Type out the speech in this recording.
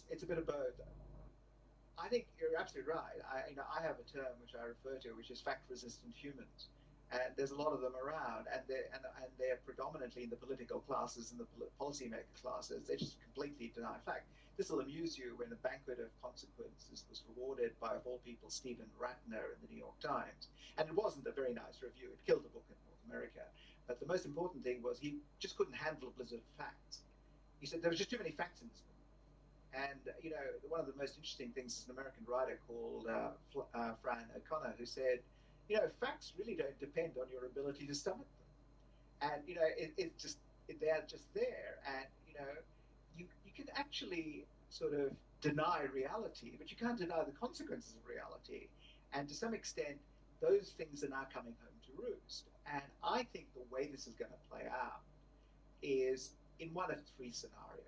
it's it's a bit of both. I think you're absolutely right. I, you know, I have a term which I refer to, which is fact-resistant humans, and there's a lot of them around, and they're and, and they're predominantly in the political classes and the policymaker classes. They just completely deny fact. This will amuse you when a banquet of consequences was rewarded by, of all people, Steven Rattner in the New York Times, and it wasn't a very nice review. It killed the book in North America. But the most important thing was he just couldn't handle a blizzard of facts. He said there was just too many facts in this book. And you know, one of the most interesting things is an American writer called uh, uh, Fran O'Connor who said, you know, facts really don't depend on your ability to stomach them, and you know, it, it just it, they're just there, and you know, you you can actually sort of deny reality, but you can't deny the consequences of reality, and to some extent, those things are now coming home to roost. And I think the way this is going to play out is in one of three scenarios.